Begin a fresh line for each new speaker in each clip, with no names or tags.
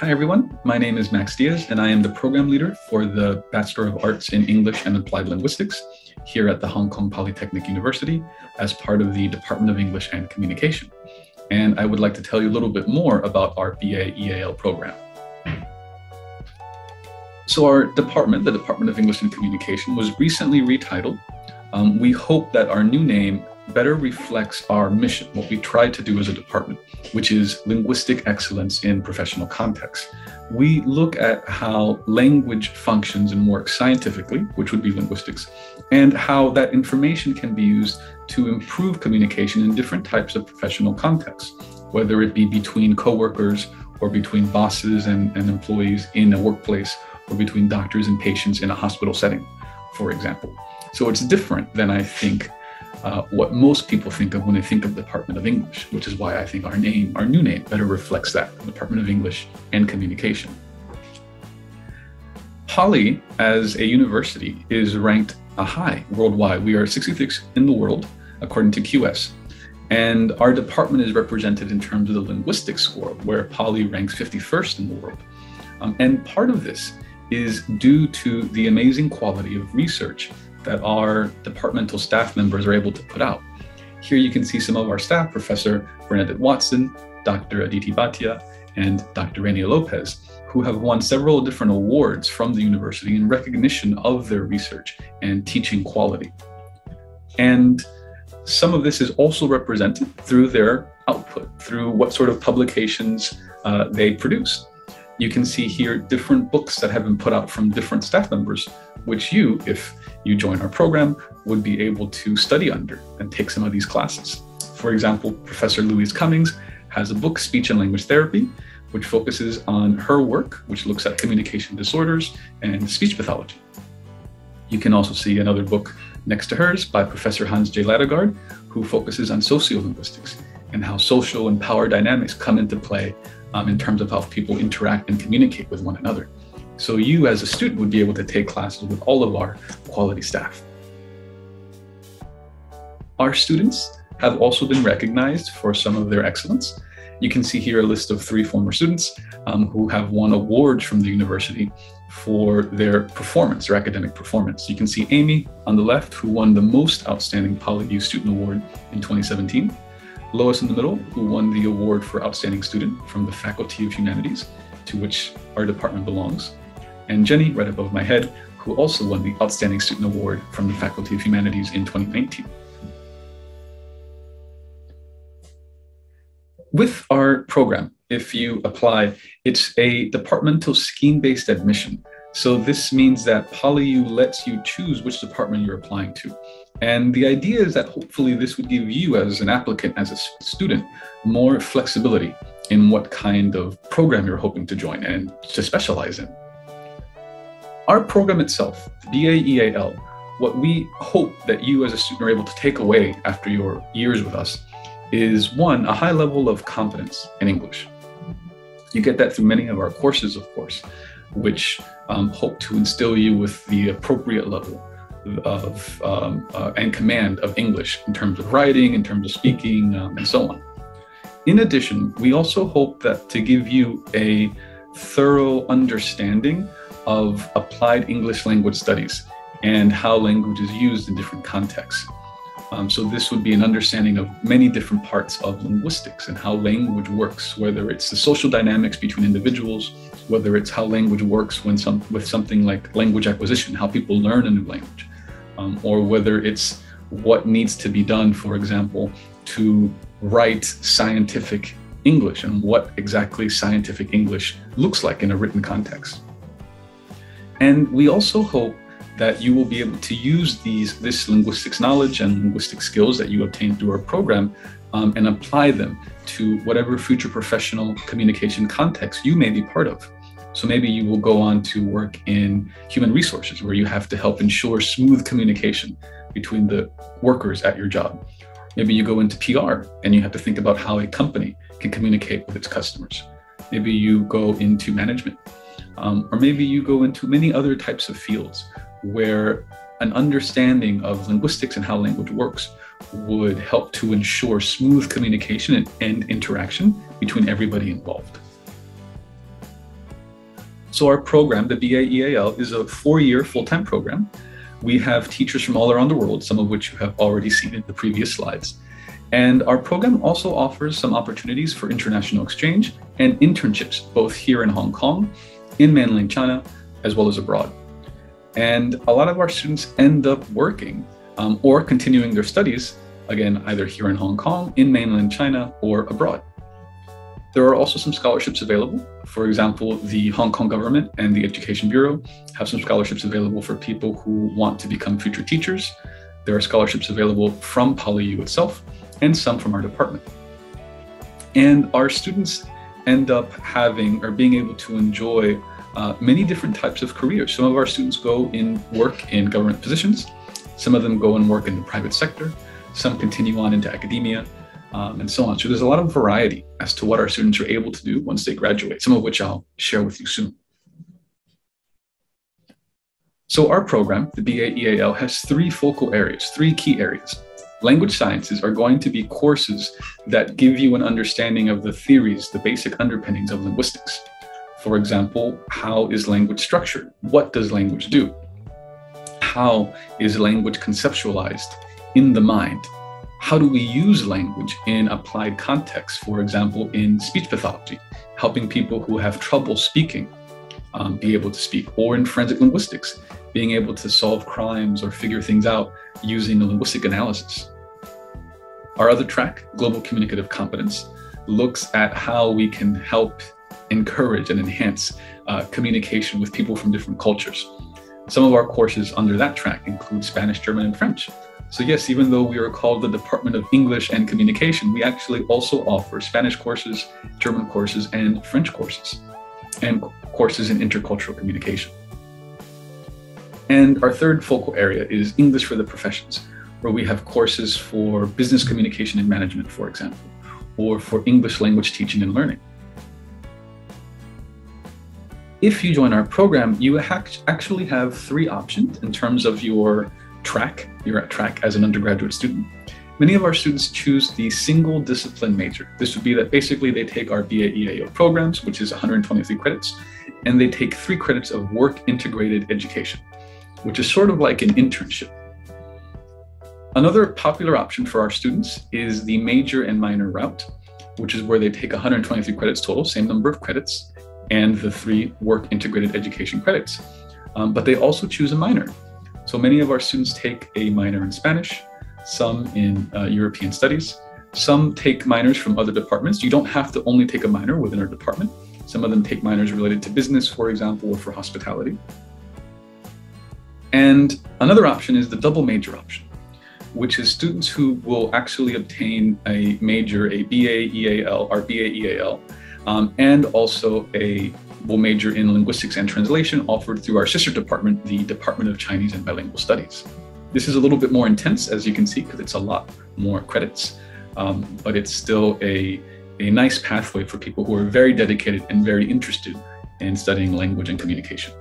Hi, everyone. My name is Max Diaz, and I am the program leader for the Bachelor of Arts in English and Applied Linguistics here at the Hong Kong Polytechnic University as part of the Department of English and Communication. And I would like to tell you a little bit more about our BA EAL program. So, our department, the Department of English and Communication, was recently retitled. Um, we hope that our new name better reflects our mission, what we try to do as a department, which is linguistic excellence in professional contexts. We look at how language functions and works scientifically, which would be linguistics, and how that information can be used to improve communication in different types of professional contexts, whether it be between coworkers or between bosses and, and employees in a workplace or between doctors and patients in a hospital setting, for example. So it's different than I think uh, what most people think of when they think of Department of English, which is why I think our name, our new name, better reflects that Department of English and Communication. Poly, as a university, is ranked a high worldwide. We are 66 in the world, according to QS. And our department is represented in terms of the linguistic score, where Poly ranks 51st in the world. Um, and part of this is due to the amazing quality of research that our departmental staff members are able to put out. Here you can see some of our staff, Professor Bernadette Watson, Dr. Aditi Bhatia, and Dr. Renia Lopez, who have won several different awards from the university in recognition of their research and teaching quality. And some of this is also represented through their output, through what sort of publications uh, they produce. You can see here different books that have been put out from different staff members, which you, if you join our program, would be able to study under and take some of these classes. For example, Professor Louise Cummings has a book, Speech and Language Therapy, which focuses on her work, which looks at communication disorders and speech pathology. You can also see another book next to hers by Professor Hans J. Ladegaard, who focuses on sociolinguistics and how social and power dynamics come into play um, in terms of how people interact and communicate with one another. So you as a student would be able to take classes with all of our quality staff. Our students have also been recognized for some of their excellence. You can see here a list of three former students um, who have won awards from the university for their performance, their academic performance. You can see Amy on the left, who won the most outstanding PolyU Student Award in 2017. Lois in the middle, who won the award for Outstanding Student from the Faculty of Humanities, to which our department belongs. And Jenny, right above my head, who also won the Outstanding Student Award from the Faculty of Humanities in 2019. With our program, if you apply, it's a departmental scheme based admission. So this means that PolyU lets you choose which department you're applying to. And the idea is that hopefully this would give you as an applicant, as a student, more flexibility in what kind of program you're hoping to join and to specialize in. Our program itself, BAEAL, what we hope that you as a student are able to take away after your years with us is one, a high level of competence in English. You get that through many of our courses, of course, which um, hope to instill you with the appropriate level of um, uh, and command of English in terms of writing, in terms of speaking, um, and so on. In addition, we also hope that to give you a thorough understanding of applied English language studies and how language is used in different contexts. Um, so this would be an understanding of many different parts of linguistics and how language works, whether it's the social dynamics between individuals, whether it's how language works when some with something like language acquisition, how people learn a new language, um, or whether it's what needs to be done, for example, to write scientific English and what exactly scientific English looks like in a written context. And we also hope that you will be able to use these this linguistics knowledge and linguistic skills that you obtain through our program um, and apply them to whatever future professional communication context you may be part of. So maybe you will go on to work in human resources where you have to help ensure smooth communication between the workers at your job. Maybe you go into PR and you have to think about how a company can communicate with its customers. Maybe you go into management, um, or maybe you go into many other types of fields where an understanding of linguistics and how language works would help to ensure smooth communication and, and interaction between everybody involved. So our program, the BA-EAL, is a four-year full-time program. We have teachers from all around the world, some of which you have already seen in the previous slides. And our program also offers some opportunities for international exchange and internships, both here in Hong Kong, in mainland China, as well as abroad. And a lot of our students end up working um, or continuing their studies, again, either here in Hong Kong, in mainland China, or abroad. There are also some scholarships available. For example, the Hong Kong government and the Education Bureau have some scholarships available for people who want to become future teachers. There are scholarships available from PolyU itself and some from our department. And our students end up having or being able to enjoy uh, many different types of careers. Some of our students go in work in government positions. Some of them go and work in the private sector. Some continue on into academia um, and so on. So there's a lot of variety as to what our students are able to do once they graduate, some of which I'll share with you soon. So our program, the BA-EAL, has three focal areas, three key areas. Language sciences are going to be courses that give you an understanding of the theories, the basic underpinnings of linguistics. For example, how is language structured? What does language do? How is language conceptualized in the mind? how do we use language in applied contexts, for example, in speech pathology, helping people who have trouble speaking um, be able to speak, or in forensic linguistics, being able to solve crimes or figure things out using a linguistic analysis. Our other track, Global Communicative Competence, looks at how we can help encourage and enhance uh, communication with people from different cultures. Some of our courses under that track include Spanish, German, and French. So yes, even though we are called the Department of English and Communication, we actually also offer Spanish courses, German courses, and French courses, and courses in intercultural communication. And our third focal area is English for the professions, where we have courses for business communication and management, for example, or for English language teaching and learning. If you join our program, you actually have three options in terms of your track, you're at track as an undergraduate student, many of our students choose the single discipline major. This would be that basically they take our BA EAL programs, which is 123 credits, and they take three credits of work integrated education, which is sort of like an internship. Another popular option for our students is the major and minor route, which is where they take 123 credits total, same number of credits, and the three work integrated education credits. Um, but they also choose a minor. So many of our students take a minor in Spanish, some in uh, European studies, some take minors from other departments. You don't have to only take a minor within our department. Some of them take minors related to business, for example, or for hospitality. And another option is the double major option, which is students who will actually obtain a major, a BA EAL or BA EAL, um, and also a will major in linguistics and translation offered through our sister department, the Department of Chinese and Bilingual Studies. This is a little bit more intense, as you can see, because it's a lot more credits, um, but it's still a, a nice pathway for people who are very dedicated and very interested in studying language and communication.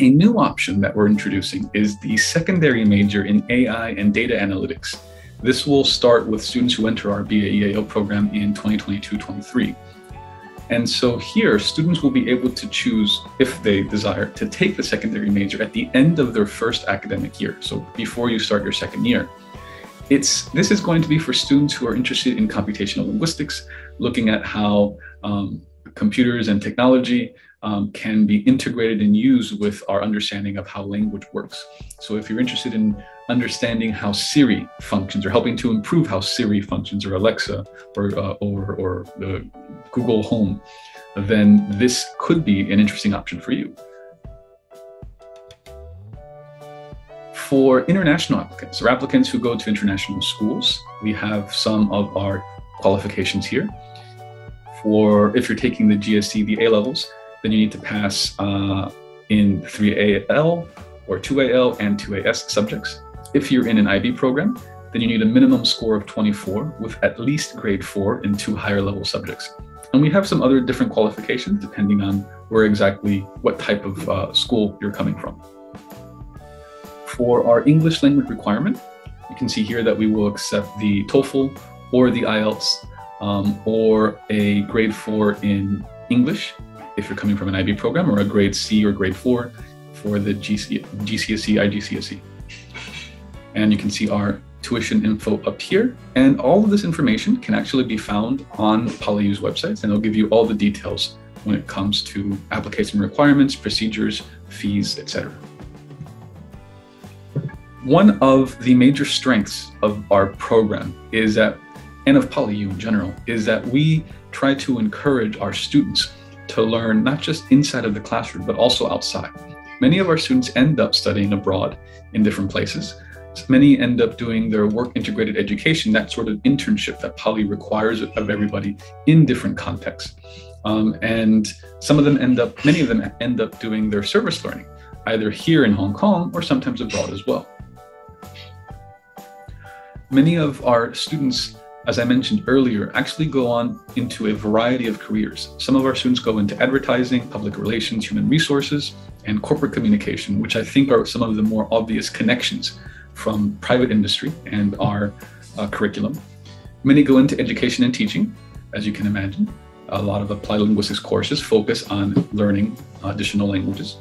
A new option that we're introducing is the secondary major in AI and data analytics. This will start with students who enter our BAEAL program in 2022-23. And so here, students will be able to choose, if they desire, to take the secondary major at the end of their first academic year, so before you start your second year. It's, this is going to be for students who are interested in computational linguistics, looking at how um, computers and technology um, can be integrated and used with our understanding of how language works. So if you're interested in understanding how Siri functions or helping to improve how Siri functions or Alexa or, uh, or, or Google Home, then this could be an interesting option for you. For international applicants or applicants who go to international schools, we have some of our qualifications here. For if you're taking the GCSE, the A levels, then you need to pass uh, in 3AL or 2AL and 2AS subjects. If you're in an IB program, then you need a minimum score of 24 with at least grade 4 in two higher level subjects. And we have some other different qualifications depending on where exactly, what type of uh, school you're coming from. For our English language requirement, you can see here that we will accept the TOEFL or the IELTS um, or a grade four in English if you're coming from an IB program, or a grade C or grade four for the GC, GCSE, IGCSE. And you can see our tuition info up here. And all of this information can actually be found on PolyU's websites, and they'll give you all the details when it comes to application requirements, procedures, fees, etc. One of the major strengths of our program is that, and of PolyU in general, is that we try to encourage our students to learn not just inside of the classroom, but also outside. Many of our students end up studying abroad in different places. Many end up doing their work integrated education, that sort of internship that Poly requires of everybody in different contexts. Um, and some of them end up, many of them end up doing their service learning, either here in Hong Kong or sometimes abroad as well. Many of our students, as I mentioned earlier, actually go on into a variety of careers. Some of our students go into advertising, public relations, human resources, and corporate communication, which I think are some of the more obvious connections from private industry and our uh, curriculum. Many go into education and teaching, as you can imagine. A lot of applied linguistics courses focus on learning additional languages.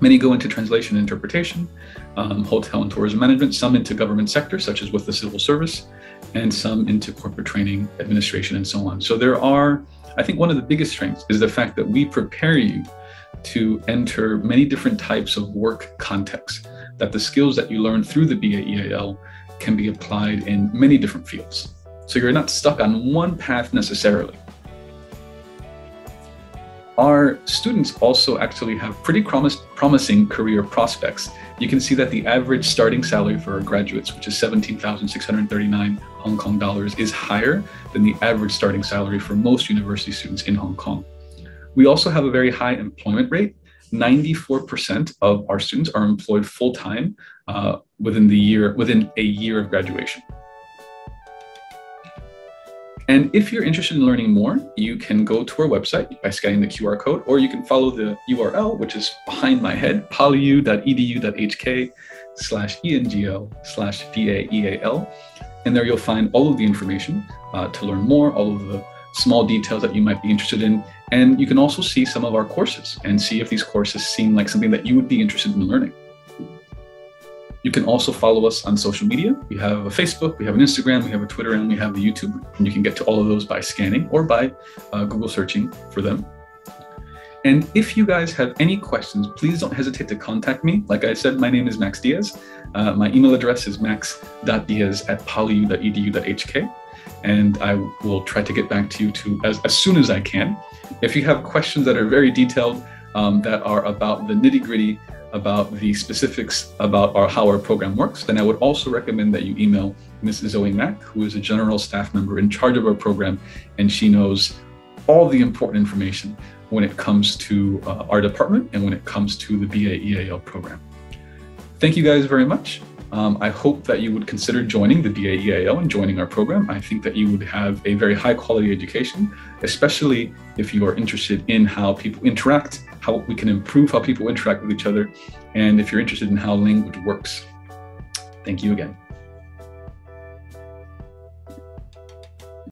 Many go into translation and interpretation, um, hotel and tourism management, some into government sectors, such as with the civil service, and some into corporate training, administration, and so on. So there are, I think one of the biggest strengths is the fact that we prepare you to enter many different types of work contexts, that the skills that you learn through the BAEAL can be applied in many different fields. So you're not stuck on one path necessarily. Our students also actually have pretty promise, promising career prospects. You can see that the average starting salary for our graduates, which is 17,639 Hong Kong dollars, is higher than the average starting salary for most university students in Hong Kong. We also have a very high employment rate. 94% of our students are employed full time uh, within the year, within a year of graduation. And if you're interested in learning more, you can go to our website by scanning the QR code, or you can follow the URL, which is behind my head, polyu.edu.hk slash engl slash BAEAL. And there you'll find all of the information uh, to learn more, all of the small details that you might be interested in. And you can also see some of our courses and see if these courses seem like something that you would be interested in learning. You can also follow us on social media. We have a Facebook, we have an Instagram, we have a Twitter, and we have the YouTube. And you can get to all of those by scanning or by uh, Google searching for them. And if you guys have any questions, please don't hesitate to contact me. Like I said, my name is Max Diaz. Uh, my email address is max.diaz at polyu.edu.hk. And I will try to get back to you to as, as soon as I can. If you have questions that are very detailed, um, that are about the nitty gritty about the specifics about our, how our program works, then I would also recommend that you email Mrs. Zoe Mack, who is a general staff member in charge of our program, and she knows all the important information when it comes to uh, our department and when it comes to the BAEAL program. Thank you guys very much. Um, I hope that you would consider joining the BAEAL and joining our program. I think that you would have a very high quality education, especially if you are interested in how people interact, how we can improve how people interact with each other, and if you're interested in how language works. Thank you again.